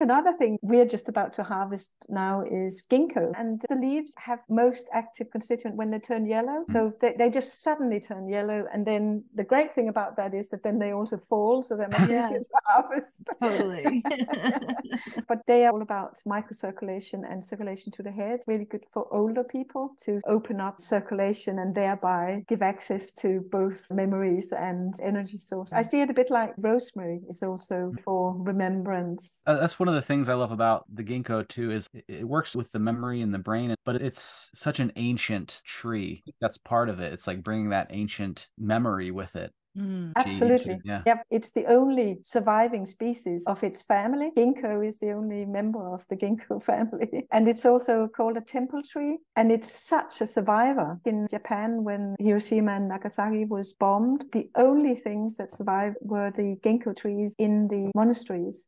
Another thing we're just about to harvest now is ginkgo. And the leaves have most active constituent when they turn yellow. Mm. So they, they just suddenly turn yellow. And then the great thing about that is that then they also fall. So they're much easier to harvest. Totally. but they are all about microcirculation and circulation to the head. Really good for older people to open up circulation and thereby give access to both memories and energy source. I see it a bit like rosemary is also for remembrance. Uh, that's one of the things I love about the ginkgo too is it works with the memory and the brain, but it's such an ancient tree. That's part of it. It's like bringing that ancient memory with it. Mm. Absolutely. Yeah. Yep. It's the only surviving species of its family. Ginkgo is the only member of the ginkgo family. And it's also called a temple tree. And it's such a survivor. In Japan, when Hiroshima and Nagasaki was bombed, the only things that survived were the ginkgo trees in the monasteries.